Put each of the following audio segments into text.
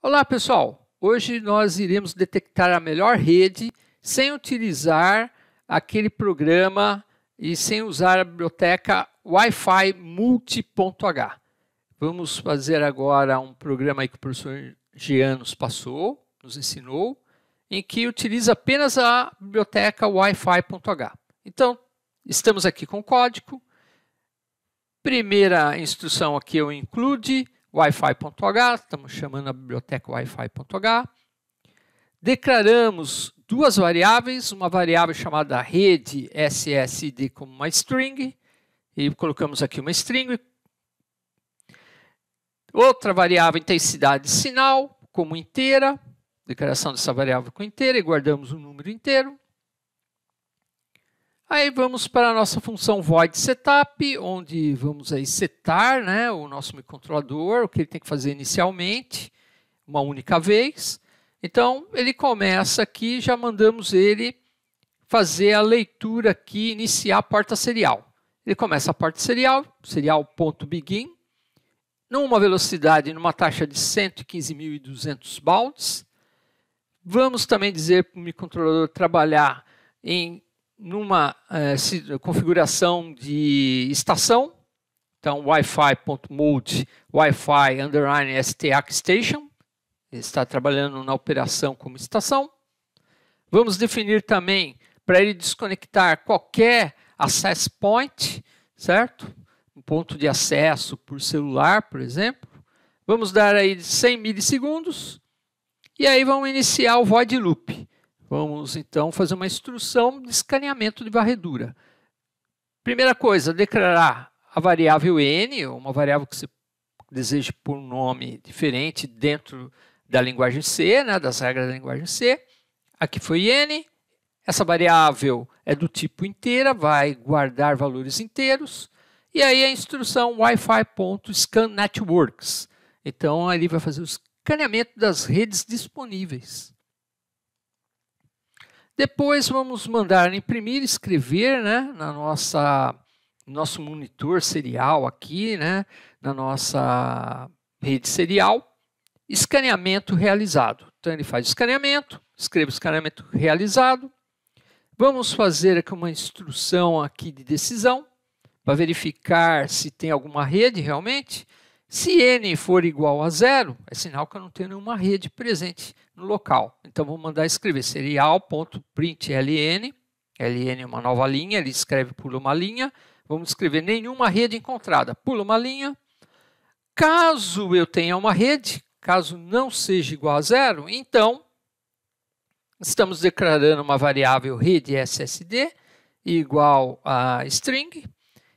Olá pessoal, hoje nós iremos detectar a melhor rede sem utilizar aquele programa e sem usar a biblioteca Wi-Fi multi.h. Vamos fazer agora um programa que o professor Jean nos passou, nos ensinou, em que utiliza apenas a biblioteca Wi-Fi.h. Então, estamos aqui com o código. Primeira instrução aqui é o include wi-fi.h, estamos chamando a biblioteca wi-fi.h. Declaramos duas variáveis, uma variável chamada rede SSD como uma string, e colocamos aqui uma string. Outra variável, intensidade de sinal, como inteira, declaração dessa variável com inteira, e guardamos um número inteiro. Aí vamos para a nossa função void setup, onde vamos aí setar né, o nosso microcontrolador, o que ele tem que fazer inicialmente, uma única vez. Então, ele começa aqui, já mandamos ele fazer a leitura aqui, iniciar a porta serial. Ele começa a porta serial, serial.begin, numa velocidade, numa taxa de 115.200 baud. Vamos também dizer para o microcontrolador trabalhar em numa é, configuração de estação, então wi-fi.mode, wi-fi underline STAC station, está trabalhando na operação como estação. Vamos definir também para ele desconectar qualquer access point, certo? Um ponto de acesso por celular, por exemplo. Vamos dar aí 100 milissegundos e aí vamos iniciar o void loop. Vamos então fazer uma instrução de escaneamento de varredura. Primeira coisa, declarar a variável n, uma variável que você deseja por um nome diferente dentro da linguagem C, né, das regras da linguagem C. Aqui foi n. Essa variável é do tipo inteira, vai guardar valores inteiros. E aí a instrução wi-fi.scanNetworks. Então, ele vai fazer o escaneamento das redes disponíveis. Depois vamos mandar imprimir, escrever né, na nossa nosso monitor serial aqui, né, na nossa rede serial, escaneamento realizado. Então ele faz escaneamento, escreve escaneamento realizado. Vamos fazer aqui uma instrução aqui de decisão para verificar se tem alguma rede realmente. Se n for igual a zero, é sinal que eu não tenho nenhuma rede presente no local. Então, vou mandar escrever serial.println, ln é uma nova linha, ele escreve pula uma linha. Vamos escrever nenhuma rede encontrada, pula uma linha. Caso eu tenha uma rede, caso não seja igual a zero, então estamos declarando uma variável rede SSD igual a string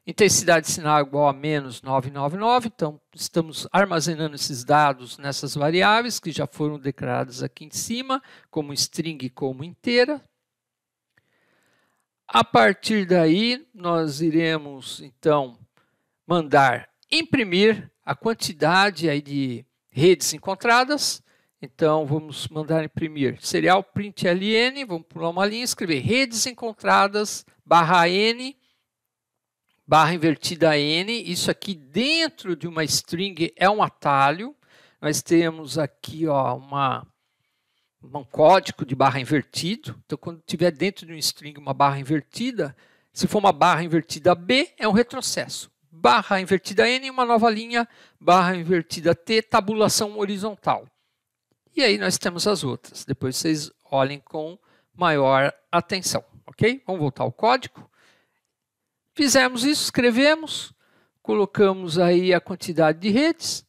Intensidade de sinal igual a menos 999, então estamos armazenando esses dados nessas variáveis que já foram declaradas aqui em cima, como string como inteira. A partir daí, nós iremos então mandar imprimir a quantidade aí de redes encontradas. Então, vamos mandar imprimir serial println, vamos pular uma linha, escrever redes encontradas barra n barra invertida n. Isso aqui dentro de uma string é um atalho. Nós temos aqui ó, uma, um código de barra invertido. Então, quando tiver dentro de um string uma barra invertida, se for uma barra invertida B, é um retrocesso. Barra invertida N, uma nova linha. Barra invertida T, tabulação horizontal. E aí nós temos as outras. Depois vocês olhem com maior atenção, ok? Vamos voltar ao código. Fizemos isso, escrevemos, colocamos aí a quantidade de redes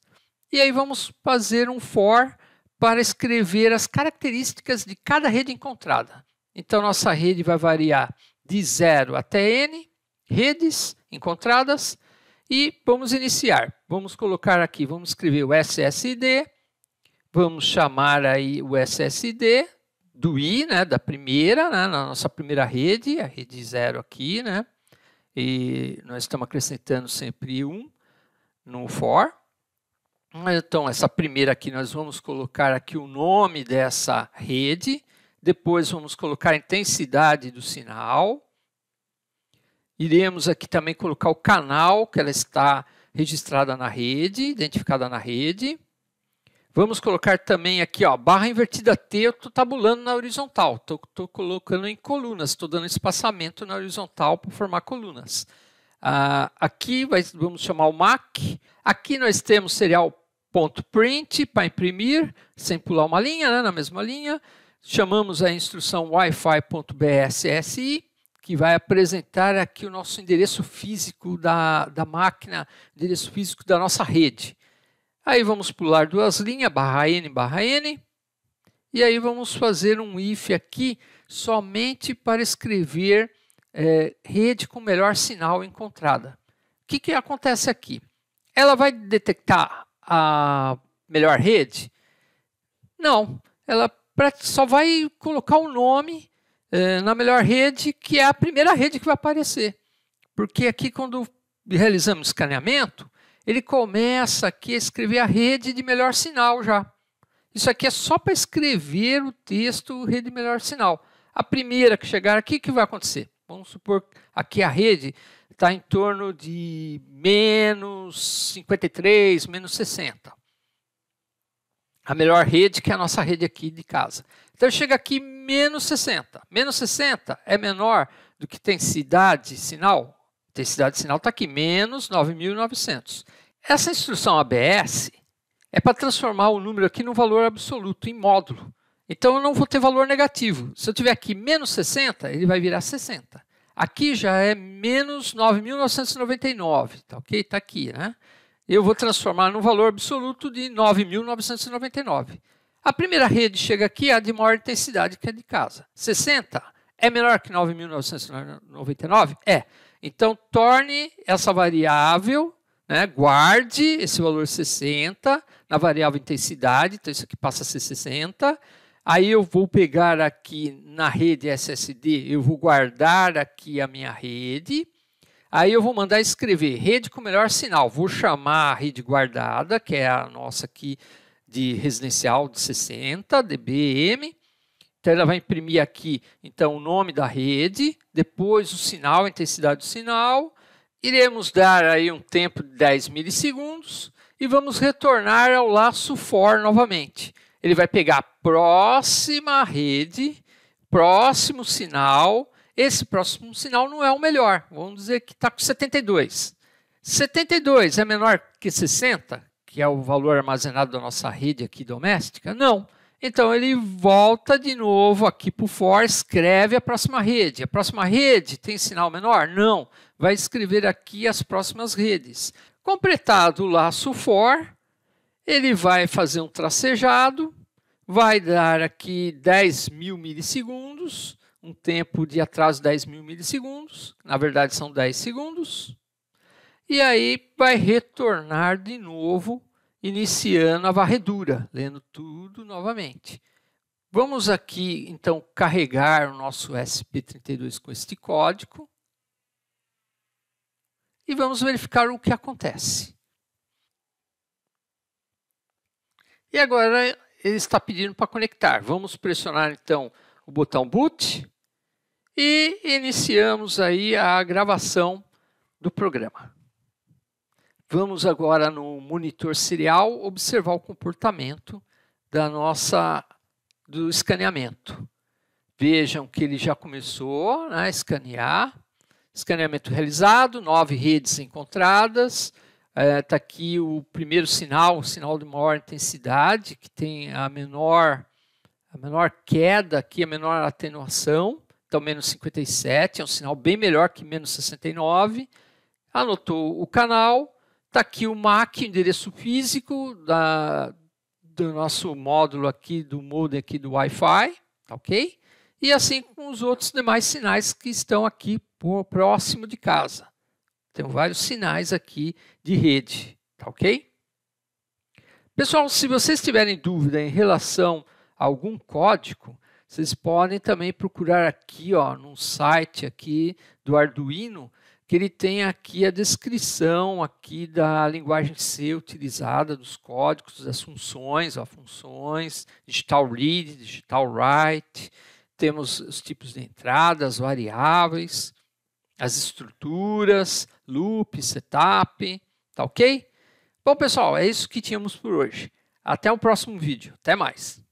e aí vamos fazer um for para escrever as características de cada rede encontrada. Então, nossa rede vai variar de 0 até n redes encontradas e vamos iniciar. Vamos colocar aqui, vamos escrever o SSD, vamos chamar aí o SSD do I, né, da primeira, né, na nossa primeira rede, a rede 0 aqui, né, e nós estamos acrescentando sempre um no for. Então, essa primeira aqui, nós vamos colocar aqui o nome dessa rede, depois vamos colocar a intensidade do sinal, iremos aqui também colocar o canal que ela está registrada na rede, identificada na rede, Vamos colocar também aqui, ó, barra invertida T, eu estou tabulando na horizontal. Estou colocando em colunas, estou dando espaçamento na horizontal para formar colunas. Ah, aqui vai, vamos chamar o MAC. Aqui nós temos serial.print para imprimir, sem pular uma linha, né, na mesma linha. Chamamos a instrução wi-fi.bssi, que vai apresentar aqui o nosso endereço físico da, da máquina, endereço físico da nossa rede. Aí vamos pular duas linhas, barra N, barra N. E aí vamos fazer um if aqui somente para escrever é, rede com melhor sinal encontrada. O que, que acontece aqui? Ela vai detectar a melhor rede? Não, ela só vai colocar o nome é, na melhor rede, que é a primeira rede que vai aparecer. Porque aqui, quando realizamos escaneamento, ele começa aqui a escrever a rede de melhor sinal já. Isso aqui é só para escrever o texto rede de melhor sinal. A primeira que chegar aqui, o que vai acontecer? Vamos supor aqui a rede está em torno de menos 53, menos 60. A melhor rede que é a nossa rede aqui de casa. Então chega aqui menos 60. Menos 60 é menor do que intensidade sinal intensidade de sinal está aqui, menos 9.900. Essa instrução ABS é para transformar o número aqui no valor absoluto, em módulo. Então eu não vou ter valor negativo. Se eu tiver aqui menos 60, ele vai virar 60. Aqui já é menos 9.999, tá ok? Está aqui, né? Eu vou transformar no valor absoluto de 9.999. A primeira rede chega aqui, a de maior intensidade, que é de casa. 60 é menor que 9.999? É. Então, torne essa variável, né, guarde esse valor 60 na variável intensidade, então isso aqui passa a ser 60. Aí eu vou pegar aqui na rede SSD, eu vou guardar aqui a minha rede. Aí eu vou mandar escrever rede com melhor sinal. Vou chamar a rede guardada, que é a nossa aqui de residencial de 60 dBm. Então, ela vai imprimir aqui, então, o nome da rede, depois o sinal, a intensidade do sinal. Iremos dar aí um tempo de 10 milissegundos e vamos retornar ao laço for novamente. Ele vai pegar a próxima rede, próximo sinal. Esse próximo sinal não é o melhor. Vamos dizer que está com 72. 72 é menor que 60, que é o valor armazenado da nossa rede aqui doméstica? Não. Então ele volta de novo aqui para o for, escreve a próxima rede. A próxima rede tem sinal menor? Não. Vai escrever aqui as próximas redes. Completado o laço for, ele vai fazer um tracejado, vai dar aqui 10 mil milissegundos, um tempo de atraso de 10 mil milissegundos, na verdade são 10 segundos, e aí vai retornar de novo iniciando a varredura, lendo tudo novamente. Vamos aqui, então, carregar o nosso SP32 com este código e vamos verificar o que acontece. E agora ele está pedindo para conectar. Vamos pressionar, então, o botão boot e iniciamos aí a gravação do programa. Vamos agora no monitor serial observar o comportamento da nossa do escaneamento. Vejam que ele já começou né, a escanear. Escaneamento realizado, nove redes encontradas. Está é, tá aqui o primeiro sinal, o sinal de maior intensidade, que tem a menor, a menor queda aqui, a menor atenuação. Então, menos 57, é um sinal bem melhor que menos 69. Anotou o canal, Está aqui o MAC, endereço físico da, do nosso módulo aqui, do modem aqui do Wi-Fi, tá ok? E assim com os outros demais sinais que estão aqui por, próximo de casa. Tem vários sinais aqui de rede, tá ok? Pessoal, se vocês tiverem dúvida em relação a algum código, vocês podem também procurar aqui, ó, no site aqui do Arduino, que ele tem aqui a descrição aqui da linguagem C utilizada, dos códigos, das funções, ó, funções, digital read, digital write, temos os tipos de entradas, variáveis, as estruturas, loop, setup, tá ok? Bom, pessoal, é isso que tínhamos por hoje. Até o próximo vídeo. Até mais.